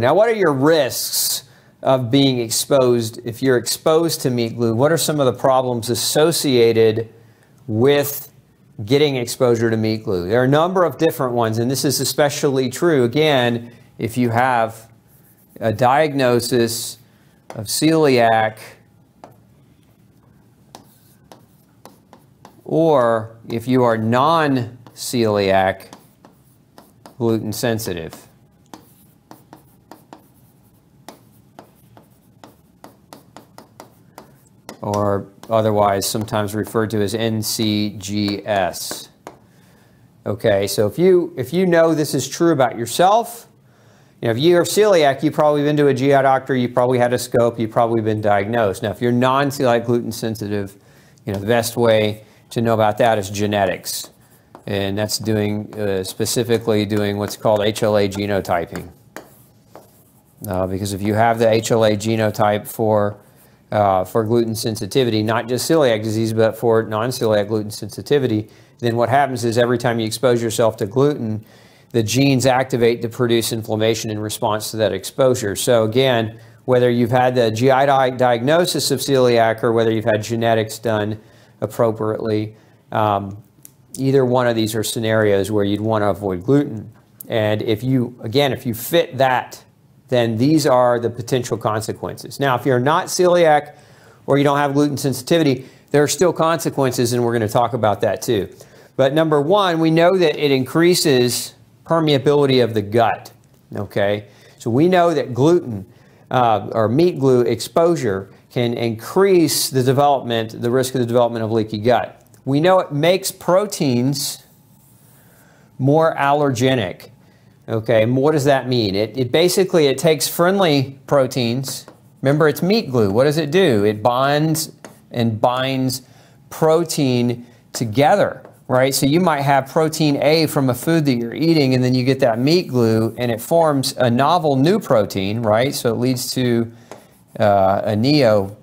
Now, what are your risks of being exposed if you're exposed to meat glue? What are some of the problems associated with getting exposure to meat glue? There are a number of different ones, and this is especially true, again, if you have a diagnosis of celiac or if you are non celiac gluten sensitive. Or otherwise sometimes referred to as NCGS. Okay, so if you if you know this is true about yourself, you know, if you're celiac, you've probably been to a GI doctor, you probably had a scope, you've probably been diagnosed. Now, if you're non-celiac gluten sensitive, you know, the best way to know about that is genetics. And that's doing, uh, specifically doing what's called HLA genotyping. Uh, because if you have the HLA genotype for, uh, for gluten sensitivity, not just celiac disease, but for non-celiac gluten sensitivity, then what happens is every time you expose yourself to gluten, the genes activate to produce inflammation in response to that exposure. So again, whether you've had the GI di diagnosis of celiac or whether you've had genetics done appropriately, um, either one of these are scenarios where you'd want to avoid gluten. And if you, again, if you fit that, then these are the potential consequences. Now, if you're not celiac or you don't have gluten sensitivity, there are still consequences, and we're going to talk about that too. But number one, we know that it increases permeability of the gut. Okay, so we know that gluten uh, or meat glue exposure can increase the development, the risk of the development of leaky gut. We know it makes proteins more allergenic. Okay, and what does that mean? It, it basically it takes friendly proteins. Remember, it's meat glue. What does it do? It bonds and binds protein together right? So you might have protein A from a food that you're eating, and then you get that meat glue, and it forms a novel new protein, right? So it leads to uh, a neo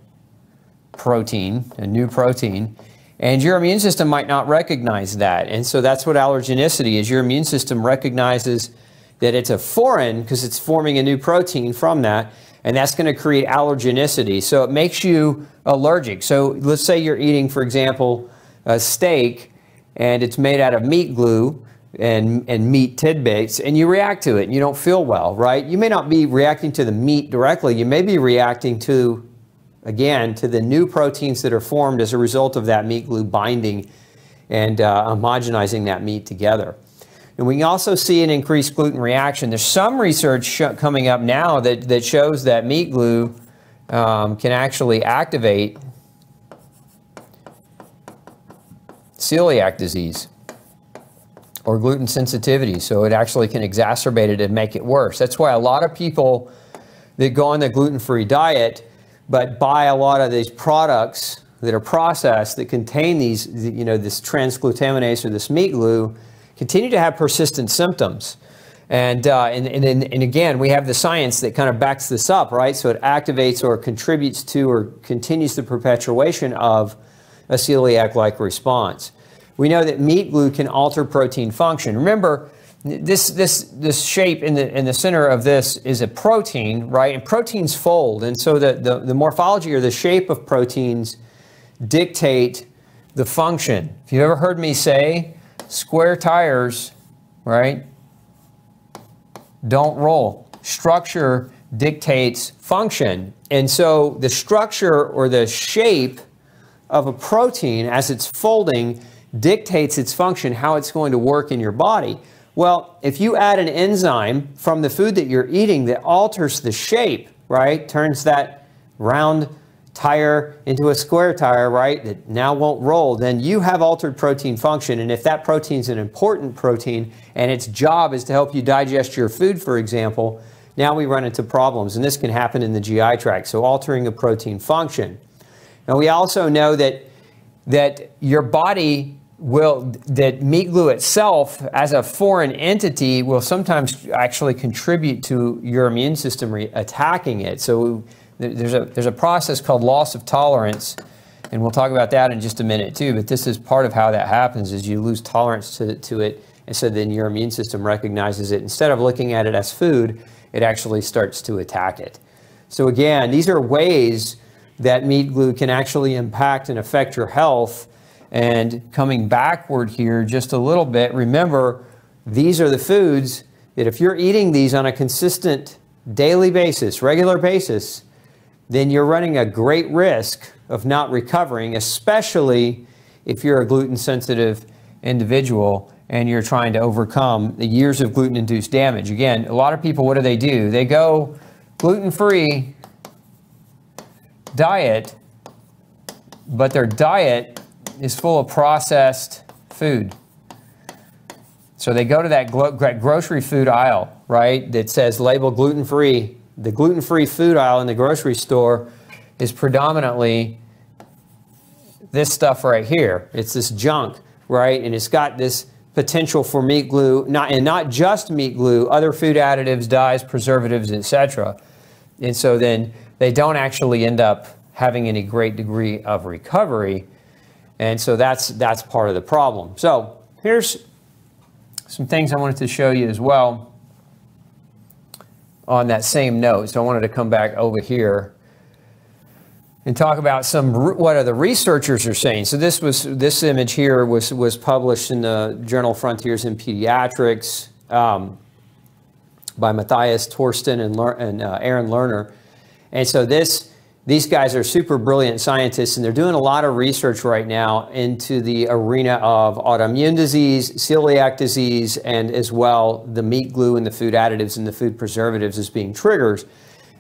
protein, a new protein. And your immune system might not recognize that. And so that's what allergenicity is. Your immune system recognizes that it's a foreign because it's forming a new protein from that. And that's going to create allergenicity. So it makes you allergic. So let's say you're eating, for example, a steak and it's made out of meat glue and, and meat tidbits, and you react to it and you don't feel well, right? You may not be reacting to the meat directly, you may be reacting to, again, to the new proteins that are formed as a result of that meat glue binding and uh, homogenizing that meat together. And we also see an increased gluten reaction. There's some research coming up now that, that shows that meat glue um, can actually activate celiac disease or gluten sensitivity. So it actually can exacerbate it and make it worse. That's why a lot of people that go on the gluten-free diet but buy a lot of these products that are processed that contain these, you know, this transglutaminase or this meat glue continue to have persistent symptoms. And, uh, and, and, and again, we have the science that kind of backs this up, right? So it activates or contributes to or continues the perpetuation of a celiac-like response. We know that meat glue can alter protein function. Remember, this, this, this shape in the, in the center of this is a protein, right? And proteins fold. And so the, the, the morphology or the shape of proteins dictate the function. If you've ever heard me say, square tires, right, don't roll. Structure dictates function. And so the structure or the shape of a protein as it's folding dictates its function, how it's going to work in your body. Well, if you add an enzyme from the food that you're eating that alters the shape, right, turns that round tire into a square tire, right, that now won't roll, then you have altered protein function. And if that protein is an important protein and its job is to help you digest your food, for example, now we run into problems. And this can happen in the GI tract. So altering a protein function. And we also know that, that your body will, that meat glue itself as a foreign entity will sometimes actually contribute to your immune system attacking it. So there's a, there's a process called loss of tolerance, and we'll talk about that in just a minute too, but this is part of how that happens is you lose tolerance to, to it, and so then your immune system recognizes it. Instead of looking at it as food, it actually starts to attack it. So again, these are ways that meat glue can actually impact and affect your health. And coming backward here just a little bit, remember, these are the foods that if you're eating these on a consistent daily basis, regular basis, then you're running a great risk of not recovering, especially if you're a gluten sensitive individual and you're trying to overcome the years of gluten induced damage. Again, a lot of people, what do they do? They go gluten free diet, but their diet is full of processed food. So they go to that grocery food aisle, right, that says label gluten free. The gluten free food aisle in the grocery store is predominantly this stuff right here. It's this junk, right? And it's got this potential for meat glue, not, and not just meat glue, other food additives, dyes, preservatives, etc. And so then they don't actually end up having any great degree of recovery. And so that's, that's part of the problem. So here's some things I wanted to show you as well on that same note. So I wanted to come back over here and talk about some what are the researchers are saying. So this was this image here was was published in the journal Frontiers in Pediatrics um, by Matthias Torsten and, and uh, Aaron Lerner, and so this these guys are super brilliant scientists and they're doing a lot of research right now into the arena of autoimmune disease, celiac disease, and as well the meat glue and the food additives and the food preservatives as being triggers.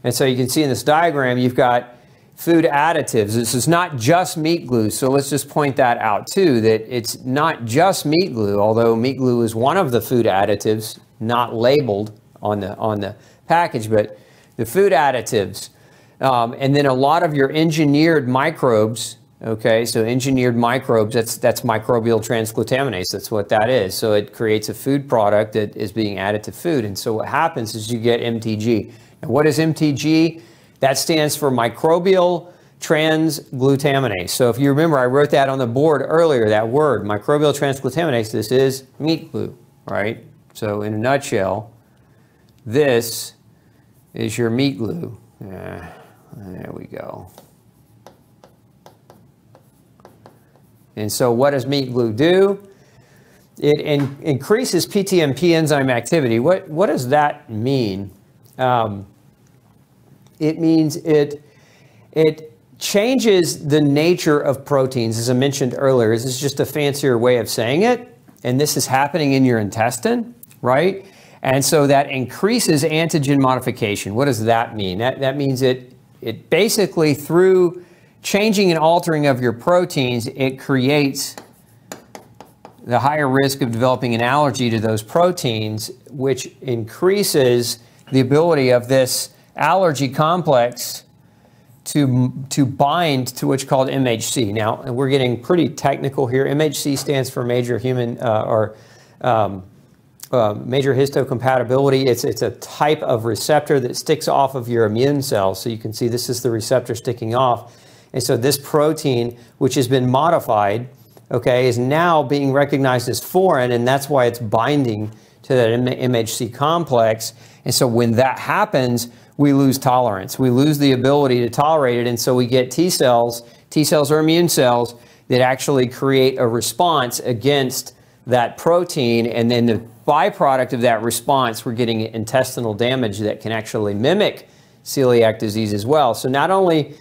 And so you can see in this diagram, you've got food additives. This is not just meat glue. So let's just point that out too, that it's not just meat glue, although meat glue is one of the food additives not labeled on the, on the package, but the food additives um, and then a lot of your engineered microbes, okay, so engineered microbes, that's, that's microbial transglutaminase. That's what that is. So it creates a food product that is being added to food. And so what happens is you get MTG. And what is MTG? That stands for microbial transglutaminase. So if you remember, I wrote that on the board earlier, that word, microbial transglutaminase, this is meat glue, right? So in a nutshell, this is your meat glue. Yeah. There we go. And so what does meat glue do? It in, increases PTMP enzyme activity. What, what does that mean? Um, it means it, it changes the nature of proteins, as I mentioned earlier. This is just a fancier way of saying it. And this is happening in your intestine, right? And so that increases antigen modification. What does that mean? That, that means it it basically, through changing and altering of your proteins, it creates the higher risk of developing an allergy to those proteins, which increases the ability of this allergy complex to, to bind to what's called MHC. Now, we're getting pretty technical here. MHC stands for major human uh, or um, uh, major histocompatibility. It's, it's a type of receptor that sticks off of your immune cells. So you can see this is the receptor sticking off. And so this protein, which has been modified, okay, is now being recognized as foreign, and that's why it's binding to that MHC complex. And so when that happens, we lose tolerance. We lose the ability to tolerate it, and so we get T cells. T cells are immune cells that actually create a response against that protein, and then the byproduct of that response, we're getting intestinal damage that can actually mimic celiac disease as well. So not only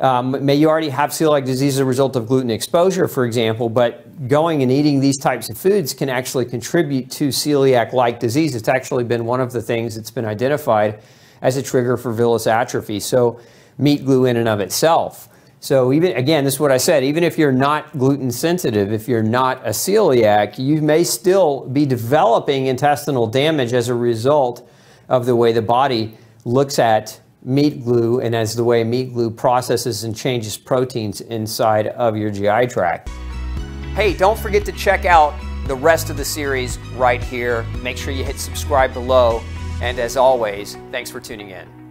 um, may you already have celiac disease as a result of gluten exposure, for example, but going and eating these types of foods can actually contribute to celiac-like disease. It's actually been one of the things that's been identified as a trigger for villus atrophy. So meat glue in and of itself. So even again, this is what I said, even if you're not gluten sensitive, if you're not a celiac, you may still be developing intestinal damage as a result of the way the body looks at meat glue and as the way meat glue processes and changes proteins inside of your GI tract. Hey, don't forget to check out the rest of the series right here. Make sure you hit subscribe below. And as always, thanks for tuning in.